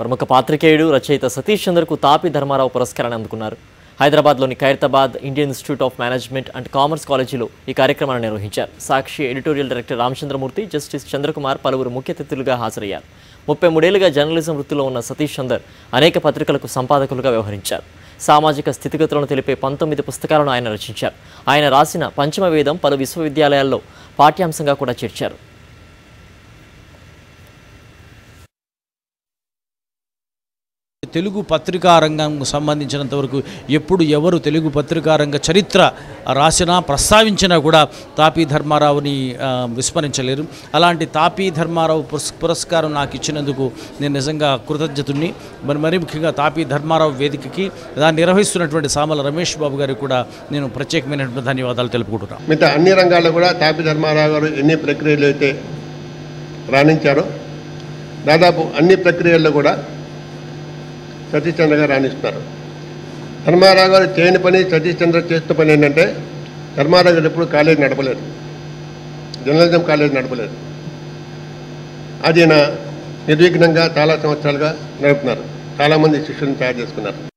ప్రముఖ పాత్రికేయుడు రచయిత సతీష్ చంద్రకు తాపి ధర్మారావు పురస్కారాన్ని అందుకున్నారు. హైదరాబాద్లోని Khairatabad Indian Institute of Management and Commerce కాలేజీలో ఈ కార్యక్రమాన్ని నిర్వహించారు. Sakshi editorial director Ramachandramurthy justice Chandrakumar పలువురు ముఖ్య అతిథులుగా హాజరయ్యారు. ముప్పై మూడేళ్ళుగా జర్నలిజం వృత్తిలో ఉన్న సతీష్ చందర్ అనేక పత్రికలకు సంపాదకులుగా వ్యవహరించారు. సామాజిక స్థితిగతులను తెలిపే పంతొమ్మిది పుస్తకాలను ఆయన రచించారు. ఆయన రాసిన పంచమ వేదం పలు విశ్వవిద్యాలయాల్లో పాఠ్యాంశంగా కూడా చేర్చారు. తెలుగు పత్రికా రంగంకు సంబంధించినంత వరకు ఎప్పుడు ఎవరు తెలుగు పత్రికా రంగ చరిత్ర రాసినా ప్రస్తావించినా కూడా తాపీ ధర్మారావుని విస్మరించలేరు. అలాంటి తాపీ ధర్మారావు పురస్ పురస్కారం నాకు ఇచ్చినందుకు నేను నిజంగా కృతజ్ఞతుణ్ణి. మరి మరీ ముఖ్యంగా తాపీ ధర్మారావు వేదికకి దాన్ని నిర్వహిస్తున్నటువంటి సామల రమేష్ బాబు గారికి కూడా నేను ప్రత్యేకమైనటువంటి ధన్యవాదాలు తెలుపుకుంటున్నాను. మిగతా అన్ని రంగాల్లో కూడా తాపీ ధర్మారావు గారు ఎన్ని ప్రక్రియలు అయితే రాణించారో దాదాపు అన్ని ప్రక్రియల్లో కూడా సతీష్ చంద్ర గారు రాణిస్తున్నారు ధర్మారావు గారు చేయని పని సతీష్ చంద్ర చేస్తున్న పని ఏంటంటే ధర్మారావు గారు ఎప్పుడు కాలేజ్ నడపలేదు. జర్నలిజం కాలేజ్ నడపలేదు. అది నిర్విఘ్నంగా చాలా సంవత్సరాలుగా నడుపుతున్నారు. చాలామంది శిష్యులను తయారు చేసుకున్నారు.